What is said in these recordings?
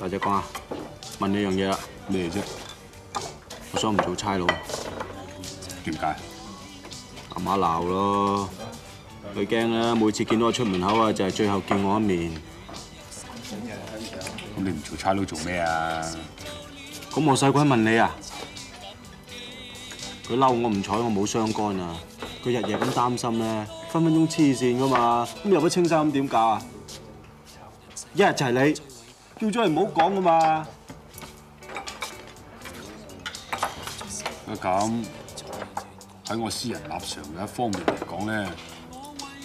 大姐講啊，問你樣嘢啦，咩啫？我想唔做差佬，點解？阿媽鬧咯，佢驚啦，每次見到我出門口啊，就係最後見我一面。咁你唔做差佬做咩啊？咁我細鬼問你啊？佢嬲我唔睬我冇相干啊！佢日夜咁擔心咧，分分鐘黐線噶嘛！咁入咗青山咁點搞啊？一日就係你，叫咗你唔好講噶嘛！咁喺我私人立場嘅一方面嚟講咧，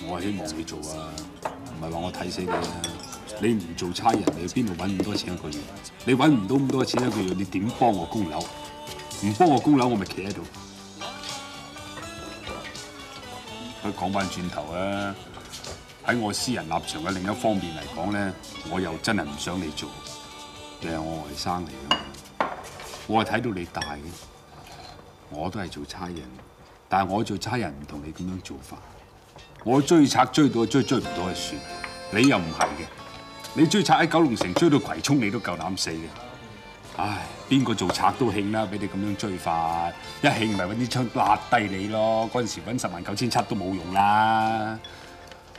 我係希望你做啊，唔係話我睇死你啊！你唔做差人，你去邊度揾咁多錢一個月？你揾唔到咁多錢一個月，你點幫我供樓？唔幫我供樓，我咪企喺度。啊，講翻轉頭啊，喺我私人立場嘅另一方面嚟講咧，我又真係唔想你做，你係我外甥嚟嘅，我係睇到你大嘅。我都係做差人，但係我做差人唔同你咁樣做法。我追賊追到追追唔到就算，你又唔係嘅。你追賊喺九龍城追到葵涌，你都夠膽死嘅。唉，邊個做賊都興啦，俾你咁樣追法，一興咪揾啲槍辣低你咯。嗰陣時揾十萬九千七都冇用啦。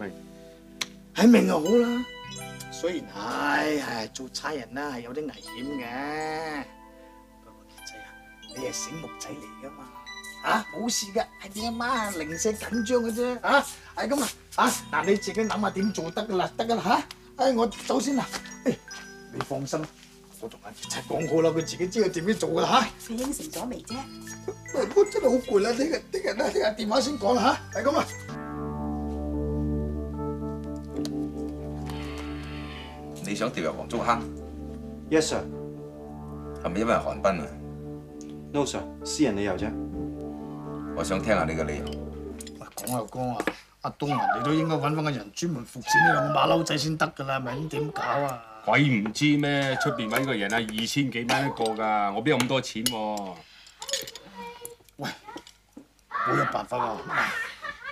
明。係明就好啦。雖然係係做差人啦，係有啲危險嘅。不過傑仔啊，你係醒目仔嚟噶嘛？嚇冇事嘅，係你阿媽零舍緊張嘅啫。嚇係咁啊！嚇嗱，你自己諗下點做得噶啦，得噶啦嚇。唉，我走先啦。誒，你放心，我同阿傑仔講好啦，佢自己知道點樣做噶啦嚇。佢應承咗未啫？喂，我真係好攰啦，聽日聽日咧聽日電話先講啦嚇，係咁啊。你想掉入黃竹坑，Yes sir，係咪因為韓斌啊？no sir，私人理由啫。我想聽下你嘅理由。喂，講就講啊，阿東啊，你都應該揾翻個人專門服侍呢兩個馬騮仔先得㗎啦，咪咁點搞啊？鬼唔知咩？出邊揾個人啊，二千幾蚊一個㗎，我邊有咁多錢喎、喂冇有辦法喎、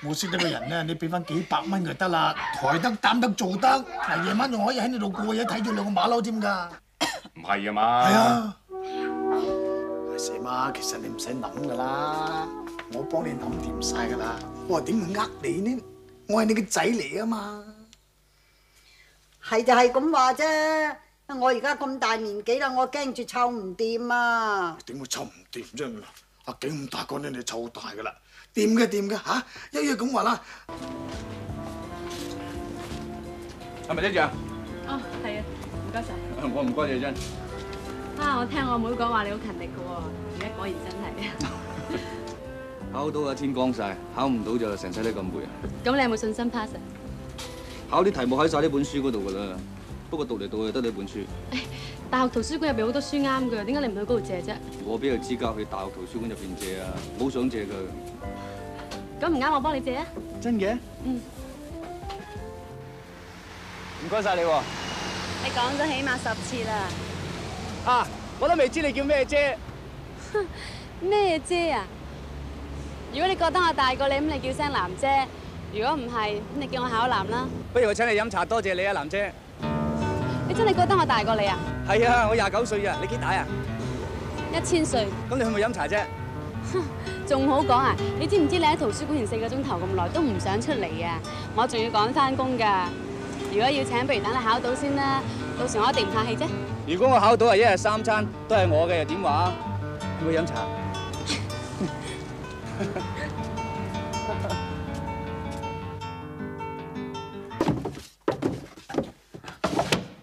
我識得個人咧，你俾翻幾百蚊就得啦，抬得擔得做得，嗱夜晚仲可以喺你度過夜睇住兩個馬騮添㗎。唔係啊嘛？係啊，四媽，其實你唔使諗㗎啦，我幫你諗掂晒㗎啦。我話點會呃你呢？我係你嘅仔嚟啊嘛。係就係咁話啫。我而家咁大年紀啦，我驚住湊唔掂啊！點會湊唔掂啫？阿景咁大個咧，你湊大㗎啦，掂嘅掂嘅嚇，一於咁話啦。係咪一樣？哦，係啊，唔該晒。我唔該你真。啊，我聽我妹講話你好勤力嘅喎，而家果然真係。考到啊天光晒，考唔到就成世都咁攰啊！咁你有冇信心 pass 啊？考啲題目喺晒呢本書嗰度㗎啦，不過讀嚟讀去得呢本書，大學圖書館入邊好多書啱嘅，點解你唔去嗰度借啫？我邊有資格去大學圖書館入邊借啊？好想借㗎。咁唔啱，我幫你借啊！真嘅？嗯。唔該晒你喎。你講咗起碼十次啦。啊！我都未知你叫咩姐。咩姐啊？如果你覺得我大過你，咁你叫聲藍姐；如果唔係，咁你叫我考男啦。不如我請你飲茶，多謝你啊，藍姐。你真係覺得我大過你啊？係啊，我廿九歲啊，你幾大啊？一千歲，咁你去唔去飲茶啫？仲好講啊！你知唔知你喺圖書館前四個鐘頭咁耐都唔想出嚟啊？我仲要趕翻工㗎。如果要請，不如等你考到先啦。到時我一定唔客氣啫。如果我考到係一日三餐都係我嘅，又點話？去唔去飲茶？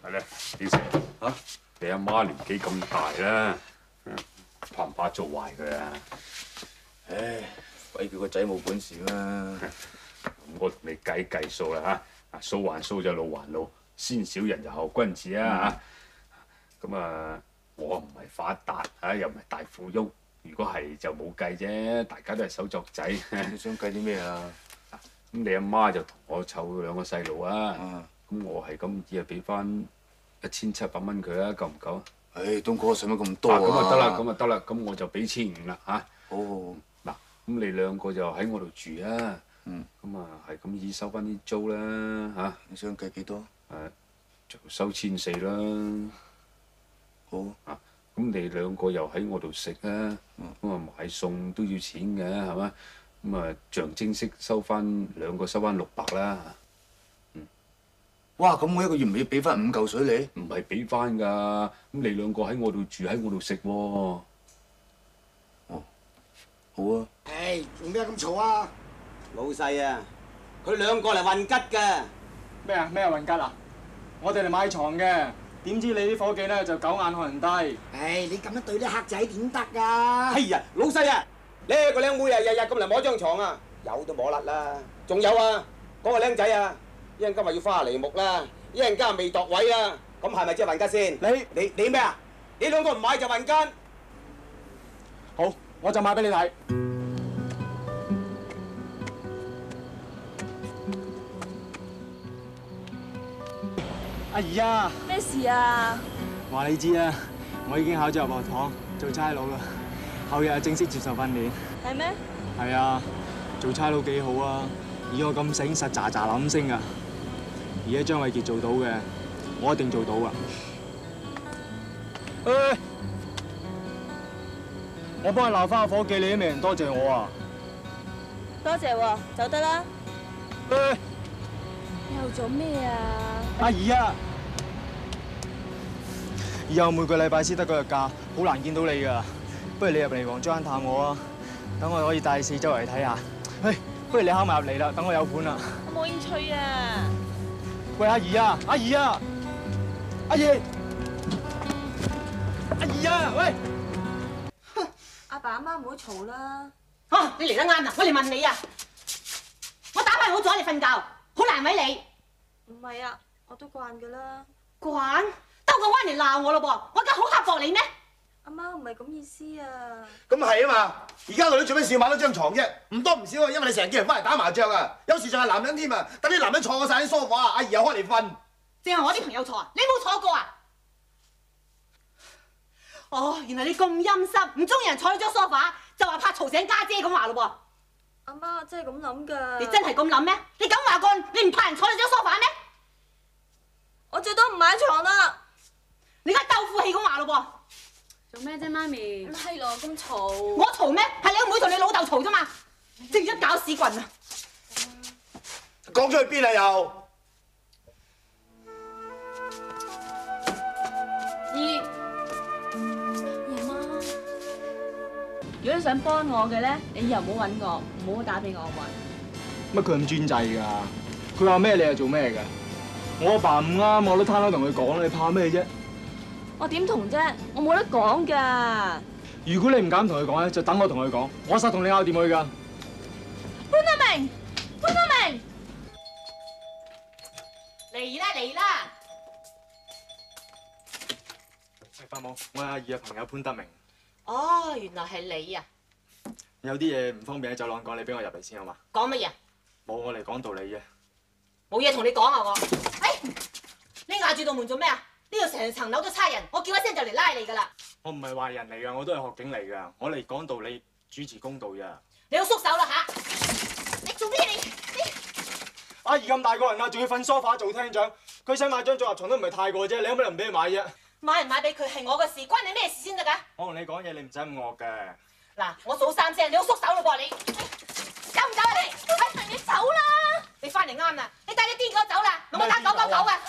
係咧，點成嚇？你阿媽年紀咁大啦，怕唔怕做壞佢啊？唉，鬼叫個仔冇本事啦！咁我同你計計數啦嚇，啊數還數就路還路，先小人就後君子啊嚇。咁啊，我唔係發達啊，又唔係大富翁。如果係就冇計啫，大家都係手作仔。你想計啲咩啊？咁你阿媽就同我湊兩個細路啊，啊，咁我係咁只係俾翻一千七百蚊佢啊，夠唔夠啊？唉，東哥使乜咁多啊啊？咁啊得啦，咁啊得啦，咁我就俾千五啦嚇。好好嗱，咁你兩個就喺我度住啊。嗯。咁啊，係咁意收翻啲租啦嚇。你想計幾多？誒，就收千四啦。好，啊咁你兩個又喺我度食啊，嗯咁啊買餸都要錢嘅係嘛？咁啊象徵式收翻兩個收翻六百啦，哇！咁我一個月唔要俾翻五嚿水你？唔係俾翻㗎。咁你兩個喺我度住喺我度食喎。好啊，唉，做咩咁嘈啊？老細啊，佢兩個嚟混吉㗎。咩啊？咩運吉啊？我哋嚟買床嘅，點知你啲伙計咧就狗眼看人低。唉，你咁樣對啲客仔點得㗎？哎呀，老細啊，呢個靚妹啊，日日咁嚟摸張床啊，有都摸甩啦。仲有啊，嗰個靚仔啊，一陣間話要花梨木啦，一陣間未度位啦，咁係咪即係混吉先？你你你咩啊？你兩個唔買就混吉。好，我就買俾你睇。阿姨啊，咩事啊？話你知啊，我已經考咗入學堂做差佬啦，後日正式接受訓練。係咩？係啊，做差佬幾好啊！以我咁醒實喳喳諗聲啊！而家張偉傑做到嘅，我一定做到啊！誒，我幫你鬧翻個伙計，你都未人多謝我啊！多謝喎，走得啦。誒，又做咩啊？阿姨啊，以後每個禮拜先得嗰日假，好難見到你噶。不如你入嚟黃莊探我啊，等我可以帶你四周圍睇下。嘿，不如你敲埋入嚟啦，等我有盤啦。我冇興趣啊。喂，阿姨啊，阿姨啊，阿姨，阿姨啊，喂！阿爸阿媽唔好嘈啦。哦，你嚟得啱啦！我嚟問你啊，我打牌好阻你瞓覺，好難為你，唔係啊，我都慣噶啦。慣兜個彎嚟鬧我咯噃，我而家好刻薄你咩？阿媽唔係咁意思啊。咁係啊嘛！而家女做咩事要買多張床啫？唔多唔少啊，因為你成日叫人翻嚟打麻雀啊，有時仲係男人添啊，等啲男人坐過晒喺 sofa，阿姨又開嚟瞓。淨係我啲朋友坐啊，你冇坐過啊？哦，原來你咁陰濕，唔中意人坐喺張 sofa，就話怕嘈醒家姐咁話咯阿媽真係咁諗㗎。你真係咁諗咩？你咁話過，你唔怕人坐你張 sofa 咩？我最多唔買床啦。你而家鬥負氣咁話咯做咩啫，媽咪？係咯，咁嘈。我嘈咩？係你阿妹同你老豆嘈啫嘛。正一搞屎棍啊！講咗去邊啊又？姨，姨媽，如果你想幫我嘅咧，你以後唔好揾我，唔好打俾我揾。乜佢咁專制㗎？佢話咩你係做咩㗎？我阿爸唔啱，我都攤開同佢講啦，你怕咩啫？我點同啫？我冇得講㗎。如果你唔敢同佢講咧，就等我同佢講，我實同你拗掂佢㗎。潘德明，潘德明，嚟啦嚟啦！喂，伯母，我係阿姨嘅朋友潘德明，哦，原來係你啊！有啲嘢唔方便喺走廊講，你俾我入嚟先好嘛？講乜嘢？冇，我嚟講道理啫。冇嘢同你講啊我。哎，你壓住道門做咩啊？呢度成層樓都差人，我叫一聲就嚟拉你噶啦！我唔係壞人嚟噶，我都係學警嚟噶。我嚟講道理，主持公道咋。你好縮手啦吓！你做咩你？阿姨咁大個人啦，仲要瞓梳化做廳長，佢想買張組合床都唔係太過啫。你可唔可以唔俾佢買啫？買唔買俾佢係我嘅事，關你咩事先得㗎？我同你講嘢，你唔使咁惡嘅。嗱，我數三聲，你好縮手咯噃你。走唔走啊你？哎，你走啦！你翻嚟啱啦，你帶啲癲狗走啦，唔好打九九九啊！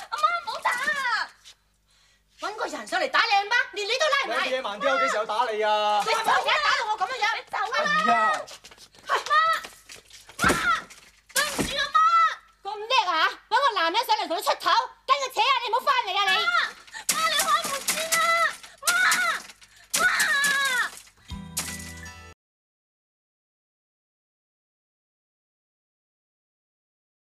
揾個人上嚟打你啊媽，連你都拉唔你埋。野蠻啲，我幾時有打你啊？你係咪而家打到我咁樣？你走阿啦！